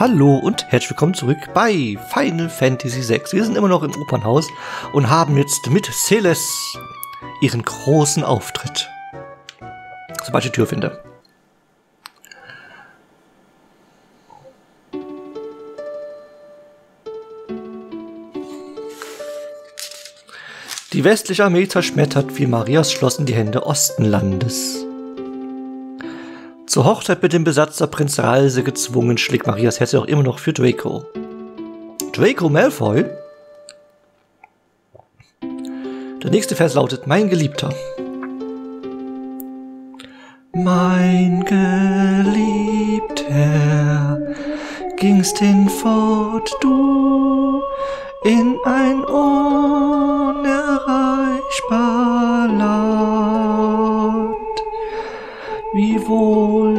Hallo und herzlich willkommen zurück bei Final Fantasy VI. Wir sind immer noch im Opernhaus und haben jetzt mit Celeste ihren großen Auftritt. Sobald ich die Tür finde. Die westliche Armee zerschmettert wie Marias Schloss in die Hände Ostenlandes. Zur Hochzeit mit dem Besatzer Prinz Ralse gezwungen, schlägt Marias Herz auch immer noch für Draco. Draco Malfoy? Der nächste Vers lautet Mein Geliebter. Mein Geliebter, gingst hinfort du in ein unerreichbar Land. Wie wohl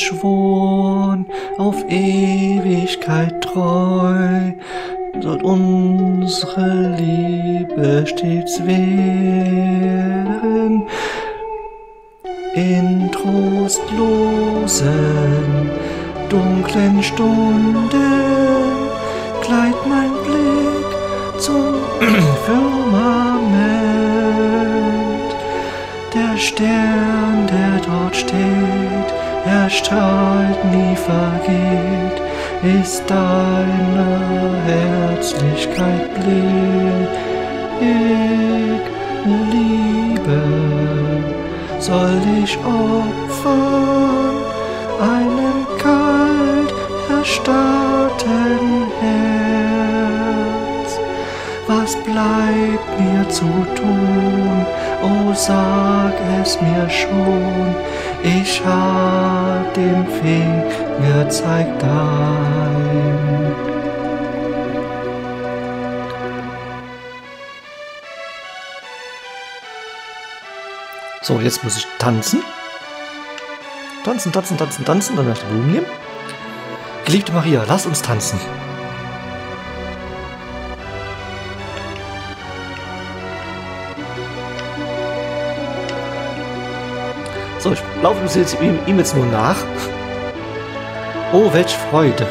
schworen, auf Ewigkeit treu, soll unsere Liebe stets währen. In trostlosen, dunklen Stunden gleit mein Blick zum Firmament. Der Stern, der dort steht, strahlt, nie vergeht, ist deiner Herzlichkeit blind. Liebe, soll ich opfern, einem kalt erstarrten Herz. Was bleibt mir zu tun? Oh, sag es mir schon. Ich hab den Finger, zeig dein. So, jetzt muss ich tanzen. Tanzen, tanzen, tanzen, tanzen. Dann werde ich die Blumen nehmen. Geliebte Maria, lass uns tanzen. So, ich laufe ihm jetzt nur nach. Oh, welche Freude.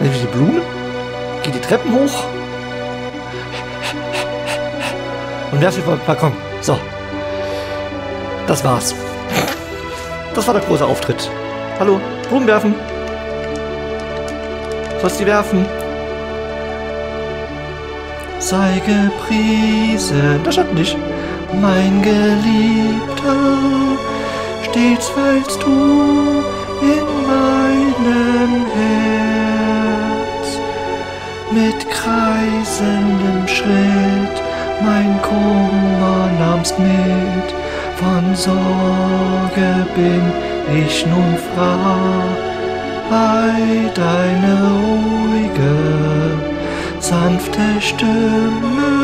Nehme ich die Blumen, gehe die Treppen hoch und werfe sie vom Balkon. So. Das war's. Das war der große Auftritt. Hallo, Blumen werfen. Sollst die werfen? Sei gepriesen. Das stand nicht. Mein Geliebter, stets weilst du in meinem Herz. Mit kreisendem Schritt mein Kummer nahmst mit. Von Sorge bin ich nun frei. Deine ruhige, sanfte Stimme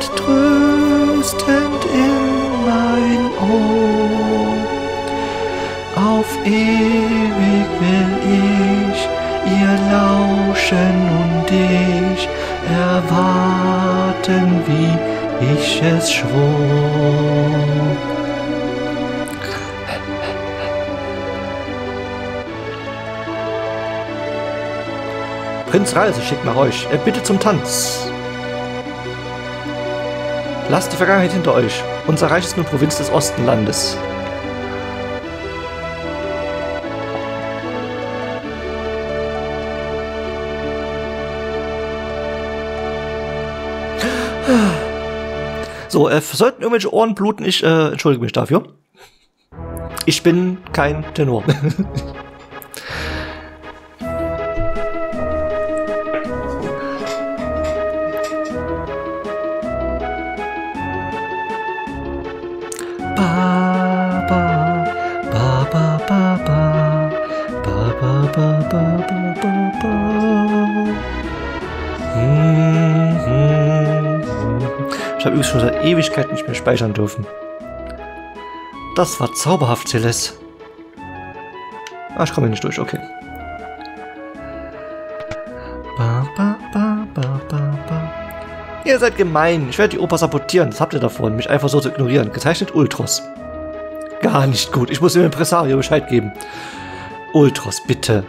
raunet tröstend in mein Ohr. Auf ewig will ich ihr lauschen und dich erwarten, wie ich es schwor. Prinz Reise schickt nach euch. Er bittet zum Tanz. Lasst die Vergangenheit hinter euch. Unser Reich ist nur Provinz des Ostenlandes. So, äh, sollten irgendwelche Ohren bluten, ich äh, entschuldige mich dafür. Ich bin kein Tenor. Ich habe übrigens schon seit Ewigkeit nicht mehr speichern dürfen. Das war zauberhaft, Celeste. Ah, ich komme nicht durch, okay. Ba, ba, ba, ba, ba, ba. Ihr seid gemein. Ich werde die Oper sabotieren. Das habt ihr davon, mich einfach so zu ignorieren. Gezeichnet Ultros. Gar nicht gut. Ich muss dem Impresario Bescheid geben. Ultros, bitte.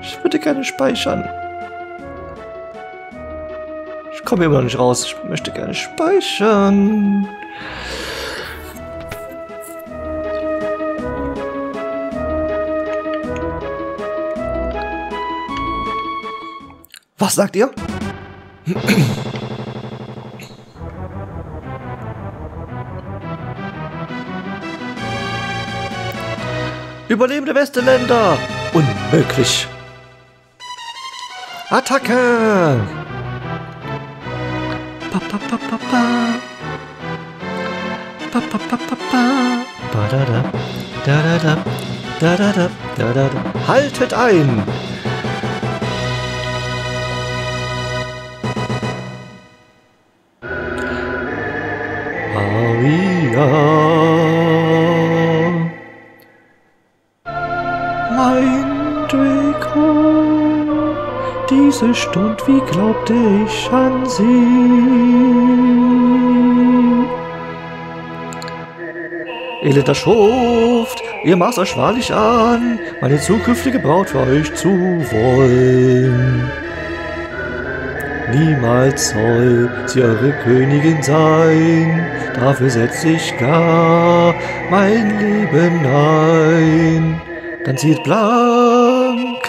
Ich würde gerne speichern. Ich komme immer noch nicht raus. Ich möchte gerne speichern. Was sagt ihr? Überlebende Westeländer! Unmöglich! Attacke! Pa. Da, da, da. Da, da, da. Haltet ein! Maria. Diese Stund, wie glaubte ich an sie? Elender Schuft, ihr maßt euch wahrlich an, meine zukünftige Braut für euch zu wollen. Niemals soll sie eure Königin sein, dafür setz ich gar mein Leben ein. Dann zieht blank.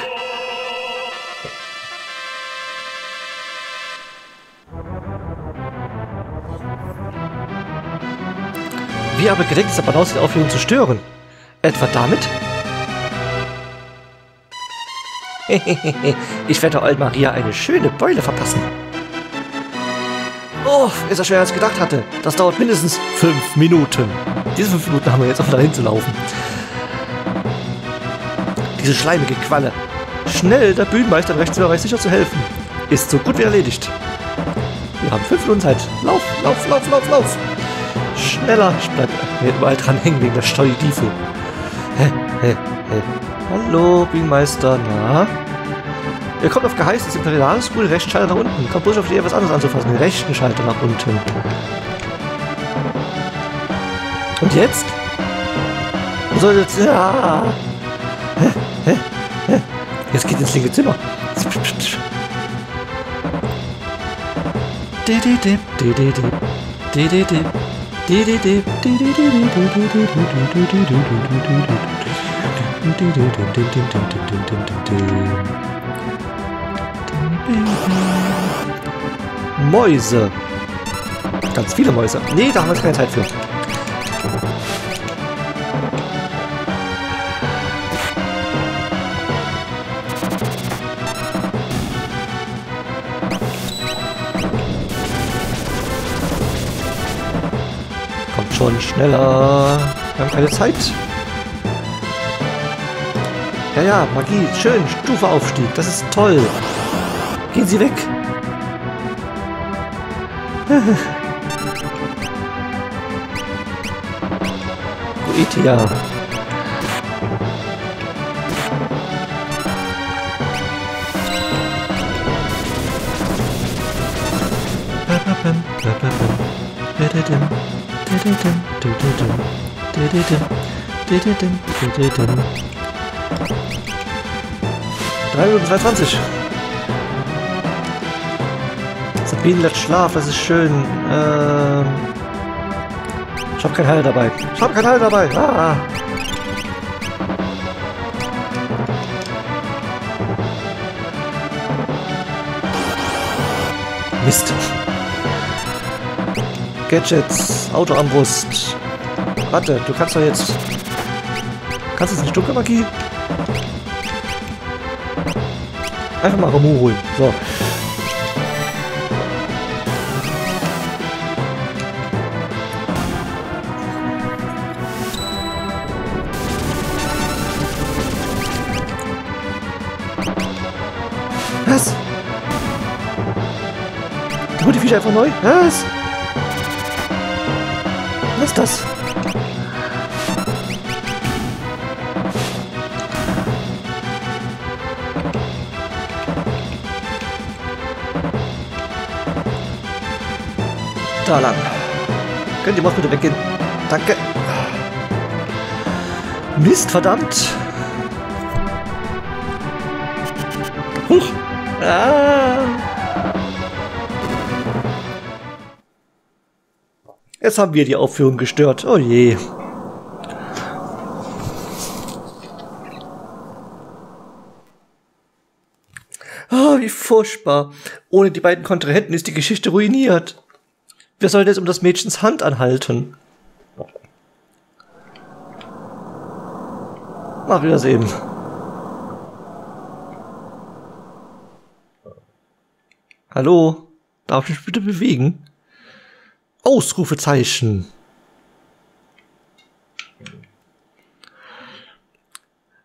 Wie aber davon aus, die Aufführung zu stören? Etwa damit? ich werde Old Maria eine schöne Beule verpassen. Oh, ist das schwerer als ich gedacht hatte. Das dauert mindestens fünf Minuten. Diese fünf Minuten haben wir jetzt, um dahin zu laufen. Diese schleimige Qualle. Schnell, der Bühnenmeister rechts mir sicher zu helfen. Ist so gut wie erledigt. Wir haben fünf Minuten Zeit. Lauf, lauf, lauf, lauf, lauf. Schneller. Ich bleib überall dran hängen wegen der Steudiefel. Hä, hä, hä. Hallo, Bühnenmeister. Na? Ihr kommt auf Geheiß des Imperialschool, rechten Schalter nach unten. Kommt bloß auf die etwas anderes anzufassen. Den rechten Schalter nach unten. Und jetzt? Soll jetzt... Ja. Hä? Hä? Hä? Jetzt geht ins linke Zimmer. Mäuse. Ganz viele Mäuse. Nee, da haben wir keine Zeit für. Schon schneller. Wir haben keine Zeit. Ja, ja, Magie. Schön. Stufeaufstieg. Das ist toll. Gehen Sie weg. Goetia. Drei Minuten 22. Sabine lässt Schlaf, das ist schön. Ähm ich habe kein Heil dabei. Ich habe kein Heil dabei. Ah. Mist. Gadgets, Autoarmbrust. Warte, du kannst doch jetzt... Kannst du jetzt Stufe Magie? Einfach mal Ramu holen. So. Was? Die gute Viecher einfach neu? Was? ist das? Da lang. Könnt ihr mal bitte weggehen? Danke. Mist, verdammt. Huch. Ah. Jetzt haben wir die Aufführung gestört. Oh je. Oh, wie furchtbar. Ohne die beiden Kontrahenten ist die Geschichte ruiniert. Wer soll jetzt um das Mädchens Hand anhalten? Mach wir das eben. Hallo? Darf ich mich bitte bewegen? Ausrufezeichen.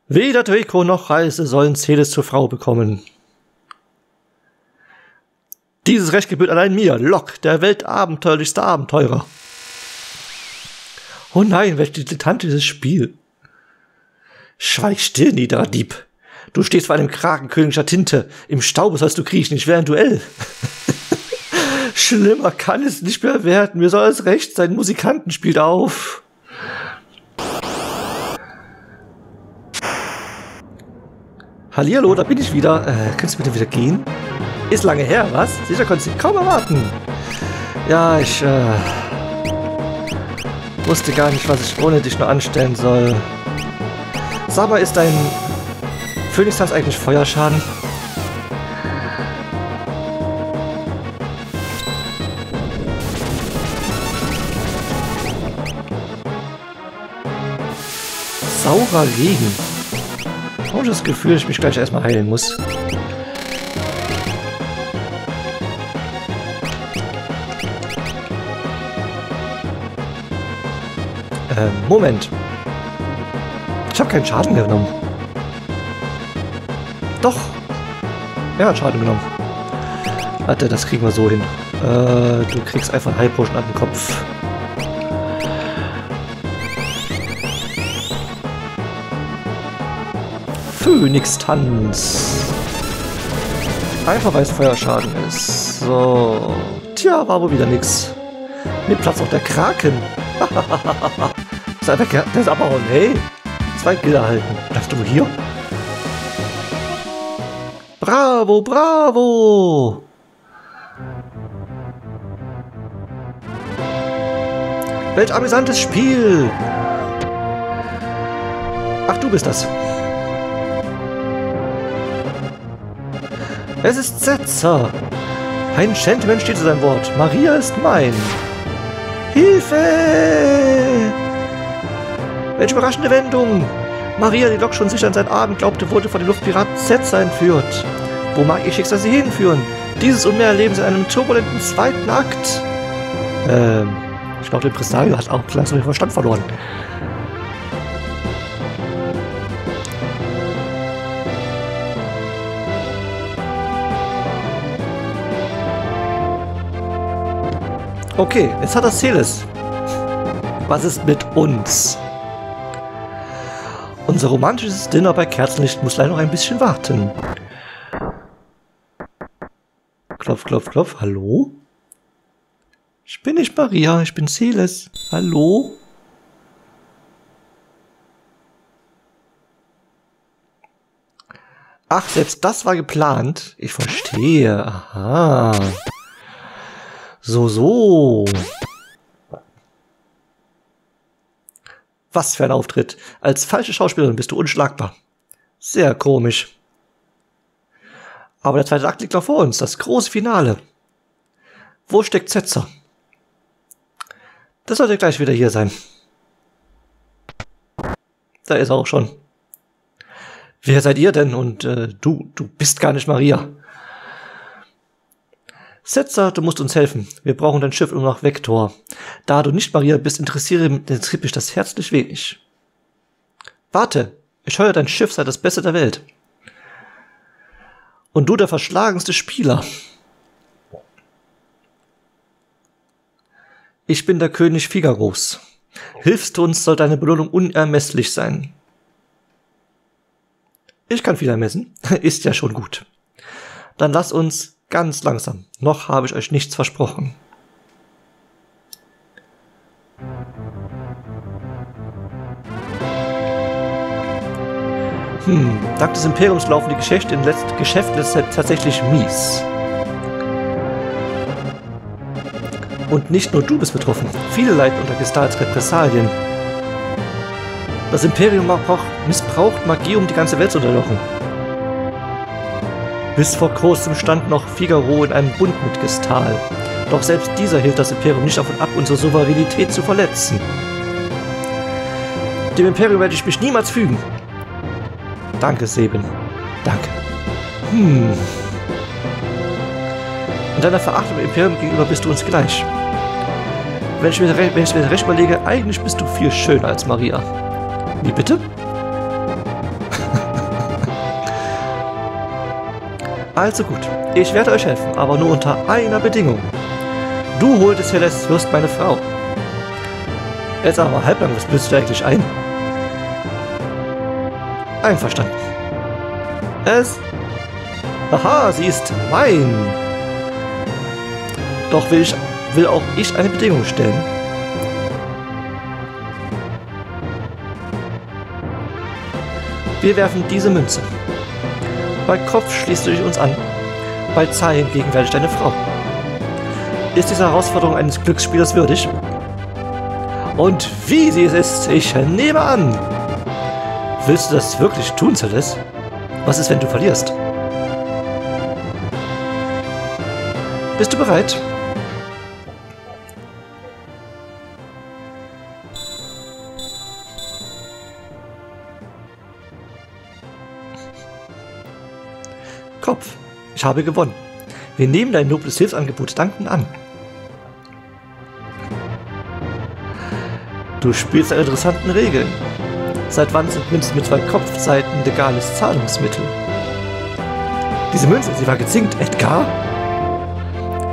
Weder Draco noch Reise sollen Celes zur Frau bekommen. Dieses Recht gebührt allein mir, Locke, der weltabenteuerlichste Abenteurer. Oh nein, welch dilettantisches Spiel. Schweig still, niederer Dieb. Du stehst vor einem Kragen Tinte. Im Staube sollst du kriechen, ich wäre ein Duell. Schlimmer kann es nicht mehr werden. Mir soll es recht sein. Musikanten spielt auf. Hallihallo, da bin ich wieder. Äh, kannst du bitte wieder gehen? Ist lange her, was? Sicher konntest du kaum erwarten. Ja, ich äh, wusste gar nicht, was ich ohne dich nur anstellen soll. Sag mal, ist dein Phönix-Tanz eigentlich Feuerschaden? Saurer Regen. Ich habe das Gefühl, dass ich mich gleich erstmal heilen muss. Ähm, Moment. Ich habe keinen Schaden genommen. Doch. Er hat Schaden genommen. Warte, das kriegen wir so hin. Äh, du kriegst einfach High Potion an den Kopf. Phönix-Tanz. Einfach weil es Feuerschaden ist. So. Tja, war wohl wieder nix. Mit Platz auch der Kraken. ist einfach, der ist aber auch, hey, zwei Gilder halten. Bleibst du hier? Bravo, bravo! Welch amüsantes Spiel! Ach, du bist das. Es ist Setzer. Ein Gentleman steht zu seinem Wort. Maria ist mein. Hilfe! Welche überraschende Wendung! Maria, die Lok schon sicher an seinen Abend glaubte, wurde von den Luftpiraten Setzer entführt. Wo mag ihr Schicksal sie hinführen? Dieses und mehr erleben sie in einem turbulenten zweiten Akt. Ähm, ich glaube, der Impresario hat auch langsam den Verstand verloren. Okay, jetzt hat das Celes. Was ist mit uns? Unser romantisches Dinner bei Kerzenlicht muss leider noch ein bisschen warten. Klopf, klopf, klopf. Hallo? Ich bin nicht Maria, ich bin Celes. Hallo? Ach, selbst das war geplant. Ich verstehe. Aha. So, so. Was für ein Auftritt. Als falsche Schauspielerin bist du unschlagbar. Sehr komisch. Aber der zweite Akt liegt noch vor uns, das große Finale. Wo steckt Setzer? Das sollte gleich wieder hier sein. Da ist er auch schon. Wer seid ihr denn? Und äh, du, du bist gar nicht Maria. Setzer, du musst uns helfen. Wir brauchen dein Schiff nur nach Vektor. Da du nicht Maria bist, interessiere mich das herzlich wenig. Warte, ich höre, dein Schiff sei das Beste der Welt. Und du der verschlagenste Spieler. Ich bin der König Figaros. Hilfst du uns, soll deine Belohnung unermesslich sein. Ich kann viel ermessen. Ist ja schon gut. Dann lass uns Ganz langsam. Noch habe ich euch nichts versprochen. Hm, dank des Imperiums laufen die Geschäfte in letz Geschäfte tatsächlich mies. Und nicht nur du bist betroffen. Viele leiden unter Gestals Repressalien. Das Imperium missbraucht Magie, um die ganze Welt zu unterjochen. Bis vor kurzem stand noch Figaro in einem Bund mit Gestal. Doch selbst dieser hielt das Imperium nicht davon ab, unsere Souveränität zu verletzen. Dem Imperium werde ich mich niemals fügen. Danke, Seben. Danke. Hm. In deiner Verachtung dem Imperium gegenüber bist du uns gleich. Wenn ich, mir, wenn ich mir recht überlege, eigentlich bist du viel schöner als Maria. Wie bitte? Also gut, ich werde euch helfen, aber nur unter einer Bedingung. Du holtest Celeste, wirst meine Frau. Jetzt aber halblang, was bildest du eigentlich ein? Einverstanden. Es... Aha, sie ist mein. Doch will, ich, will auch ich eine Bedingung stellen. Wir werfen diese Münze. Bei Kopf schließt du dich uns an. Bei Zahl hingegen werde ich deine Frau. Ist diese Herausforderung eines Glücksspielers würdig? Und wie sie es ist, ich nehme an. Willst du das wirklich tun, Celeste? Was ist, wenn du verlierst? Bist du bereit? Kopf, ich habe gewonnen. Wir nehmen dein nobles Hilfsangebot dankend an. Du spielst an interessanten Regeln. Seit wann sind Münzen mit zwei Kopfseiten legales Zahlungsmittel? Diese Münze, sie war gezinkt, Edgar?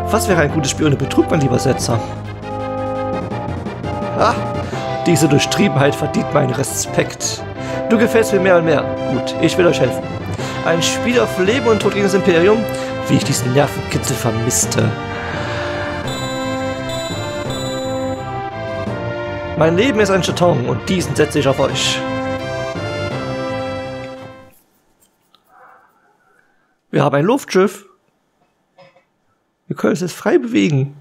Was wäre ein gutes Spiel ohne Betrug, mein lieber Setzer? Ah, diese Durchtriebenheit verdient meinen Respekt. Du gefällst mir mehr und mehr. Gut, ich will euch helfen. Ein Spiel auf Leben und Tod gegen das Imperium? Wie ich diesen Nervenkitzel vermisste. Mein Leben ist ein Chaton und diesen setze ich auf euch. Wir haben ein Luftschiff. Wir können es jetzt frei bewegen.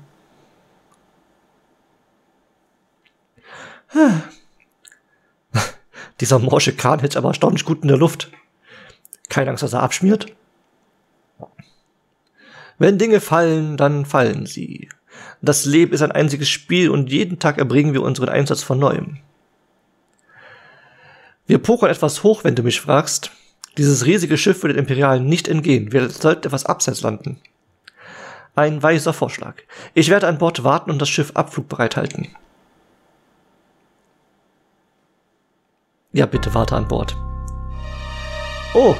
Dieser morsche Kran hält aber erstaunlich gut in der Luft. Keine Angst, dass er abschmiert. Wenn Dinge fallen, dann fallen sie. Das Leben ist ein einziges Spiel und jeden Tag erbringen wir unseren Einsatz von neuem. Wir pokern etwas hoch, wenn du mich fragst. Dieses riesige Schiff würde den Imperialen nicht entgehen. Wir sollten etwas abseits landen. Ein weiser Vorschlag. Ich werde an Bord warten und das Schiff abflugbereit halten. Ja, bitte warte an Bord. Oh,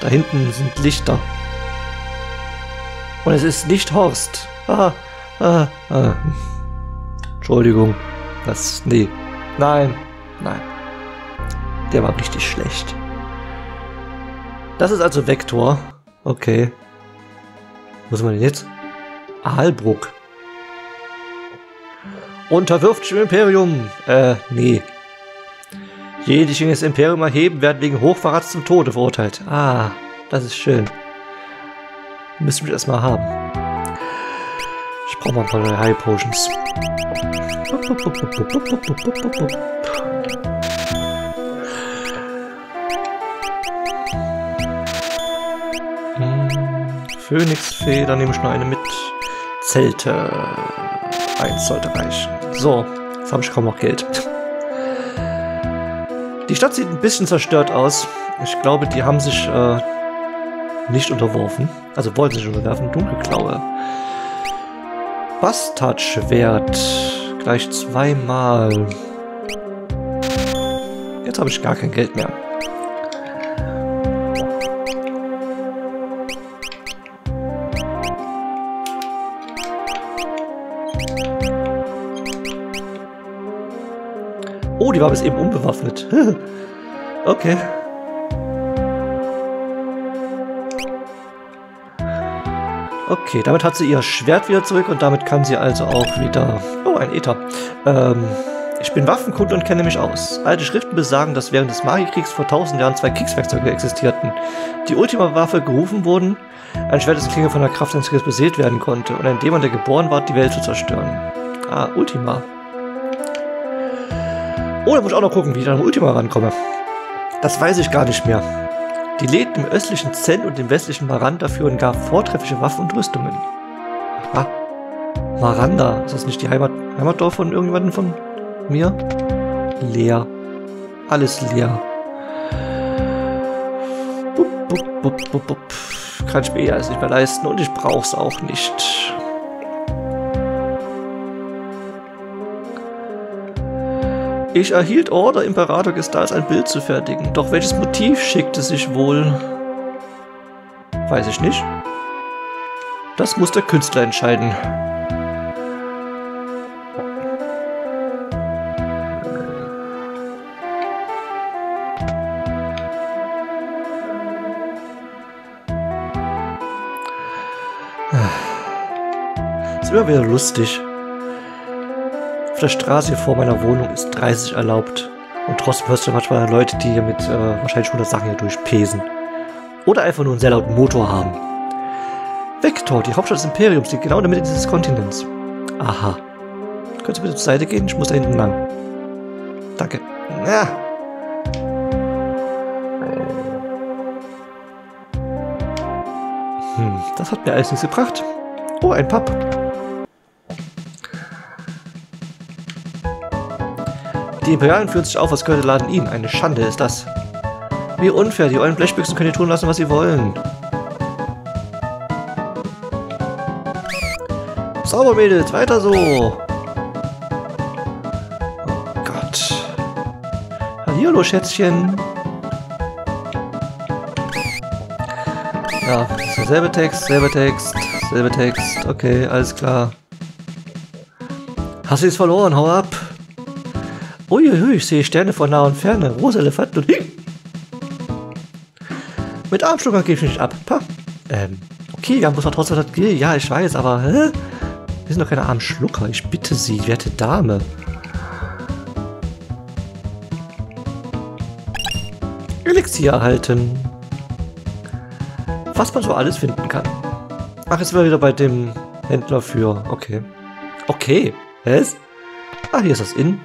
da hinten sind Lichter. Und es ist nicht Horst. Ah, ah, ah. Entschuldigung. Das, nee. Nein, nein. Der war richtig schlecht. Das ist also Vektor. Okay. Sind wir denn jetzt? Aalbruck. Unterwirft im Imperium. Äh, nee. Jede, die gegen das Imperium erheben, werden wegen Hochverrats zum Tode verurteilt. Ah, das ist schön. Müssen wir erstmal haben. Ich brauche mal ein paar neue High Potions. Phönixfeder nehme ich noch eine mit. Zelte. Eins sollte reichen. So, jetzt habe ich kaum noch Geld. Die Stadt sieht ein bisschen zerstört aus. Ich glaube, die haben sich äh, nicht unterworfen. Also wollen sich unterwerfen. Dunkelklaue. Bastardschwert. Gleich zweimal. Jetzt habe ich gar kein Geld mehr. Oh, die war bis eben unbewaffnet. okay. Okay, damit hat sie ihr Schwert wieder zurück und damit kann sie also auch wieder... Oh, ein Ether. Ähm, Ich bin Waffenkundler und kenne mich aus. Alte Schriften besagen, dass während des Magierkriegs vor tausend Jahren zwei Kriegswerkzeuge existierten. Die Ultima-Waffe gerufen wurden, ein Schwert, das Klinge von der Kraft eines Krieges beseelt werden konnte und ein Dämon, der geboren war, die Welt zu zerstören. Ah, Ultima. Oh, da muss ich auch noch gucken, wie ich an Ultima rankomme. Das weiß ich gar nicht mehr. Die Läden im östlichen Zen und im westlichen Maranda führen gar vortreffliche Waffen und Rüstungen. Aha. Maranda, ist das nicht die Heimat, Heimatdorf von irgendjemandem von mir? Leer. Alles leer. Bup, bup, bup, bup, bup. Kann ich mir alles nicht mehr leisten und ich brauch's auch nicht. Ich erhielt Order, Imperator Gestals ein Bild zu fertigen. Doch welches Motiv schickte sich wohl? Weiß ich nicht. Das muss der Künstler entscheiden. ist immer wieder lustig. Der Straße vor meiner Wohnung ist 30 erlaubt. Und trotzdem hörst du manchmal Leute, die hier mit äh, wahrscheinlich 100 Sachen hier durchpesen. Oder einfach nur einen sehr lauten Motor haben. Vektor, die Hauptstadt des Imperiums, liegt genau in der Mitte dieses Kontinents. Aha. Könntest du bitte zur Seite gehen? Ich muss da hinten lang. Danke. Ja. Hm, das hat mir alles nichts gebracht. Oh, ein Pub. Die Imperialen führen sich auf, als der Laden ihnen. Eine Schande ist das. Wie unfair. Die ollen Blechbüchsen können hier tun lassen, was sie wollen. Sauber, Mädels. Weiter so. Oh Gott. Hallo, Schätzchen. Ja, selbe Text, selbe Text, selbe Text. Okay, alles klar. Hast du es verloren? Hau ab. Uiuiui, ich sehe Sterne von nah und ferne. Rosa Elefanten und... Hi. Mit Armschlucker gebe ich nicht ab. Pa. Ähm, okay, wir man trotzdem das Gill. Ja, ich weiß, aber... Hä? Wir sind doch keine armen Schlucker. Ich bitte Sie, werte Dame. Elixier erhalten. Was man so alles finden kann. Ach, jetzt sind wir wieder bei dem Händler für... Okay. Okay. Was? Ah, hier ist das Inn.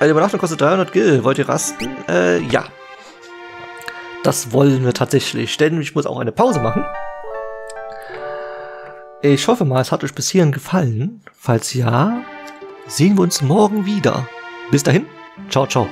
Eine Übernachtung kostet 300 Gil. Wollt ihr rasten? Äh, ja. Das wollen wir tatsächlich, denn ich muss auch eine Pause machen. Ich hoffe mal, es hat euch bis hierhin gefallen. Falls ja, sehen wir uns morgen wieder. Bis dahin, ciao, ciao.